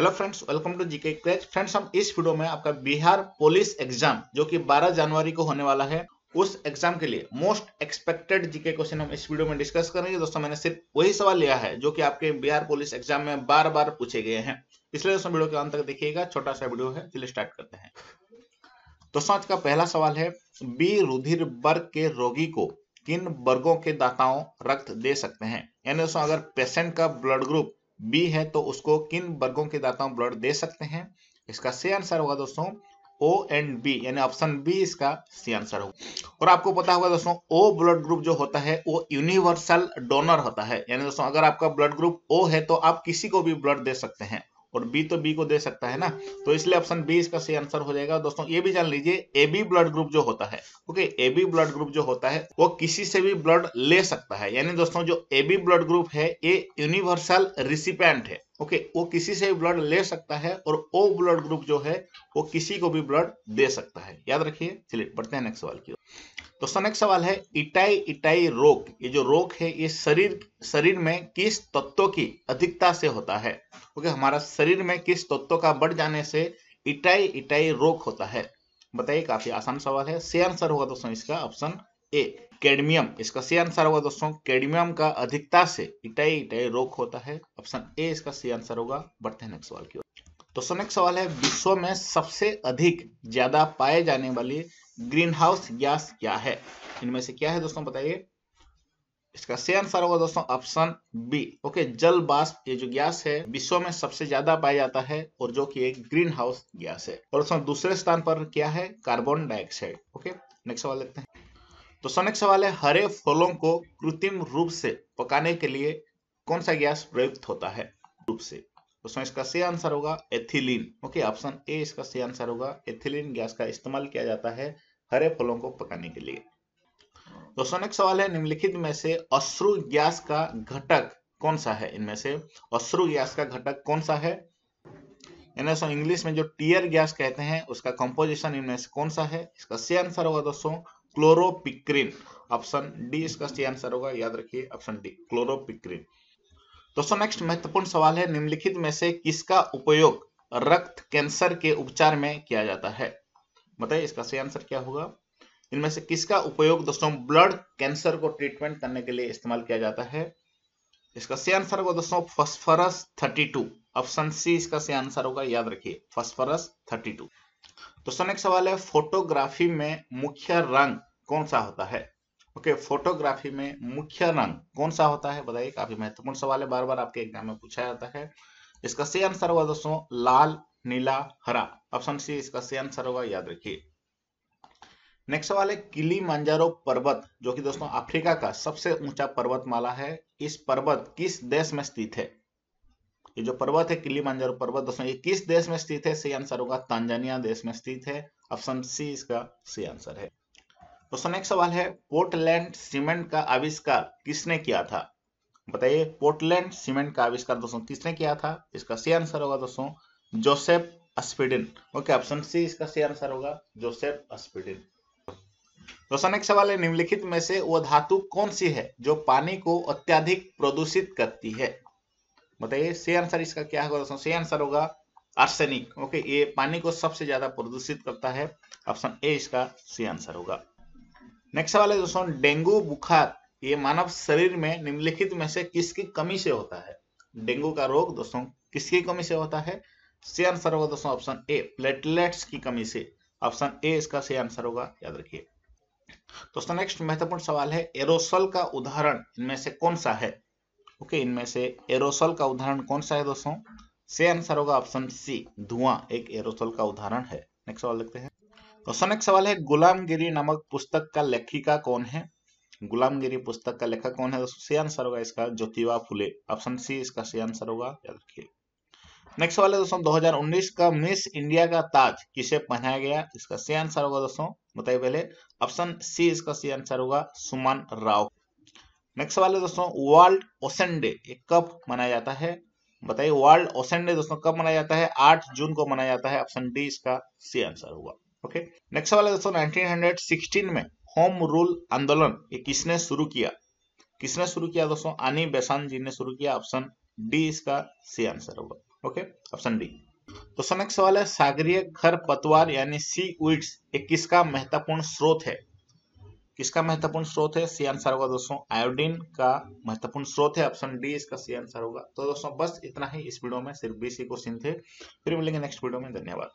Hello friends welcome to GK craze friends हम इस video में आपका बिहार पुलिस एग्ज़ाम जो कि 12 जनवरी को होने वाला है, उस एग्ज़ाम के लिए मोस्ट एक्सपेक्टेड जीके क्वेश्चन हम इस वीडियो में डिस्कस करेंगे। दोस्तों, मैंने सिर्फ़ वही सवाल लिया है, जो कि आपके बिहार पुलिस एग्ज़ाम में बार बार पूछे गए हैं। इसलिए दोस्तों वीडियो के अंत तक देखिएगा, छोटा सा वीडियो है, चलिए स्टार्ट करते हैं। दोस्तों, आज का पहला सवाल है, बी रुधिर वर्ग के रोगी को किन वर्गों के दाताओं रक्त दे सकते हैं? यानी दोस्तों, अगर पेशेंट का ब्लड ग्रुप बी है तो उसको किन वर्गों के दाताओं ब्लड दे सकते हैं? इसका सी आंसर होगा दोस्तों ओ एंड बी यानी ऑप्शन बी इसका सी आंसर होगा। और आपको पता होगा दोस्तों ओ ब्लड ग्रुप जो होता है, वो यूनिवर्सल डोनर होता है। यानी दोस्तों, अगर आपका ब्लड ग्रुप ओ है तो आप किसी को भी ब्लड दे सकते हैं। और बी तो बी को दे सकता है ना? तो इसलिए ऑप्शन बी इसका सही आंसर हो जाएगा। दोस्तों, ये भी जान लीजिए ए बी ब्लड ग्रुप जो होता है okay A B blood group जो होता है, वो किसी से भी ब्लड ले सकता है। यानी दोस्तों, जो ए बी ब्लड ग्रुप है, ये यूनिवर्सल रिसिपेंट है। ओके, वो किसी से भी ब्लड ले सकता है और ओ ब्लड ग्रुप जो है, वो किसी को भी ब्लड दे सकता है। याद रखिए, चलिए बढ़ते हैं नेक्स्ट सवाल की दोस्तों नेक्स्ट सवाल है, इटाई इटाई रोग, ये जो रोग है, ये शरीर शरीर में किस तत्वों की अधिकता से होता है? ओके, हमारा शरीर में किस तत्वों का बढ़ जाने से इटाई इटाई रोग होता है? बताइए, काफ़ी आसान सवाल है। सी आंसर होगा दोस्तों इसका ऑप्शन ए, कैडमियम, इसका सी आंसर होगा दोस्तों, कैडमियम का अधिकता से इटाई इटाई रोग होता है। ऑप्शन ए, इसका सी आंसर होगा। बढ़ते हैं नेक्स्ट सवाल की ओर। दोस्तों नेक्स्ट सवाल है, विश्व में सबसे अधिक ज़्यादा पाए जाने वाली ग्रीन हाउस गैस क्या है? इनमें से क्या है दोस्तों, बताइए। इसका सही आंसर होगा दोस्तों ऑप्शन बी ओके जल, बाष्प, ये जो गैस है, विश्व में सबसे ज़्यादा पाया जाता है और जो कि एक ग्रीन हाउस गैस है। और दोस्तों, दूसरे स्थान पर क्या है? कार्बन डाइऑक्साइड ओके नेक्स्ट सवाल देखते हैं। दोस्तों नेक्स्ट सवाल है, हरे फलों को कृत्रिम रूप से पकाने के लिए कौन सा गैस प्रयुक्त होता है? रूप से। दोस्तों इसका सही आंसर होगा एथिलीन। ओके, ऑप्शन ए इसका सही आंसर होगा। एथिलीन गैस का इस्तेमाल किया जाता है हरे फलों को पकाने के लिए। दोस्तों नेक्स्ट सवाल है, निम्नलिखित में से अश्रु गैस का घटक कौन सा है? इनमें से अश्रु गैस का घटक कौन सा है? इंग्लिश में जो टीयर गैस कहते हैं, उसका कंपोजिशन इनमें से कौन सा है? इसका सही आंसर होगा दोस्तों क्लोरोपिक्रिन ऑप्शन डी इसका सही आंसर होगा, याद रखिए ऑप्शन डी क्लोरोपिक्रिन दोस्तों नेक्स्ट महत्वपूर्ण सवाल है, निम्नलिखित में से किसका उपयोग रक्त कैंसर के उपचार में किया जाता है? बताइए, इसका सही आंसर क्या होगा? इनमें से किसका उपयोग, दोस्तों ब्लड कैंसर को ट्रीटमेंट करने के लिए इस्तेमाल किया जाता है? इसका सही आंसर होगा, दोस्तों फॉस्फरस 32 ऑप्शन सी इसका सही आंसर होगा, याद रखिए फॉस्फरस 32 दोस्तों नेक्स्ट सवाल है फोटोग्राफी में मुख्य रंग कौन सा होता है? ओके okay, फोटोग्राफी में मुख्य रंग कौन सा होता है? बताइए काफ़ी महत्वपूर्ण सवाल है बार बार आपके एग्ज़ाम में पूछा जाता है। इसका सही आंसर होगा दोस्तों लाल नीला हरा। ऑप्शन सी इसका सही आंसर होगा याद रखिए। नेक्स्ट सवाल है किली मांजारो पर्वत जो कि दोस्तों अफ्रीका का सबसे ऊँचा पर्वतमाला है इस पर्वत किस देश में स्थित है? ये जो पर्वत है किली मांजारो पर्वत, दोस्तों, ये किस देश में स्थित है? सही आंसर होगा तांजानिया देश में स्थित है। ऑप्शन सी इसका सही आंसर है। दोस्तों नेक्स्ट सवाल है, पोर्टलैंड सीमेंट का आविष्कार किसने किया था? बताइए, पोर्टलैंड सीमेंट का आविष्कार, दोस्तों, किसने किया था? इसका सही आंसर होगा, दोस्तों, Joseph Aspdin okay option C इसका सही आंसर होगा, जोसेफ अस्पिडिन दोस्तों नेक्स्ट सवाल है, निम्नलिखित में से वो धातु कौन सी है जो पानी को अत्याधिक प्रदूषित करती है? बताइए सी आंसर इसका क्या होगा दोस्तों? सी आंसर होगा आर्सेनिक ओके ये पानी को सबसे ज़्यादा प्रदूषित करता है। ऑप्शन ए इसका सही आंसर होगा। नेक्स्ट सवाल है दोस्तों, डेंगू बुखार। ये मानव शरीर में निम्नलिखित में से किसकी कमी से होता है? डेंगू का रोग दोस्तों, किसकी कमी से होता है? सी आंसर होगा दोस्तों ऑप्शन ए प्लेटलेट्स की कमी से। ऑप्शन ए इसका सही आंसर होगा, याद रखिए। दोस्तों नेक्स्ट महत्वपूर्ण सवाल है, एरोसल का उदाहरण इनमें से कौन सा है? ओके, इनमें से एरोसोल का उदाहरण कौन सा है दोस्तों? से आंसर होगा ऑप्शन सी, धुआँ, एक एरोसोल का उदाहरण है। नेक्स्ट सवाल देखते हैं। दोस्तों नेक्स्ट सवाल है, गुलामगिरी नामक पुस्तक का लेखिका कौन है? गुलामगिरी पुस्तक का लेखक कौन है दोस्तों? सी आंसर होगा इसका ज्योतिबा फुले। ऑप्शन सी, इसका सी आंसर होगा, याद रखिए। नेक्स्ट सवाल है दोस्तों 2019 का मिस इंडिया का ताज किसे पहनाया गया? इसका सी आंसर होगा दोस्तों, बताइए पहले। ऑप्शन सी, इसका सी आंसर होगा, सुमन राव। नेक्स्ट सवाल है दोस्तों, वर्ल्ड ओशन डे कब मनाया जाता है? बताइए, वर्ल्ड ओशन डे दोस्तों कब मनाया जाता है? आठ जून को मनाया जाता है, ऑप्शन डी इसका सी आंसर होगा, ओके? नेक्स्ट सवाल है दोस्तों 1916 में होम रूल आंदोलन, ये किसने शुरू किया? किसने शुरू किया दोस्तों? आनी बेसान जी ने शुरू किया, ऑप्शन डी इसका सी आंसर होगा, ओके? Option D. दोस्तों, नेक्स्ट सवाल है, सागरीय खर पतवार यानी सी वीड्स एक किसका महत्वपूर्ण स्रोत है? किसका महत्वपूर्ण स्रोत है? सी आंसर होगा दोस्तों, आयोडीन का महत्वपूर्ण स्रोत है, ऑप्शन डी इसका सी आंसर होगा। तो दोस्तों, बस इतना ही इस वीडियो में, सिर्फ़ बीसी क्वेश्चन थे। फिर मिलेंगे नेक्स्ट वीडियो में, धन्यवाद।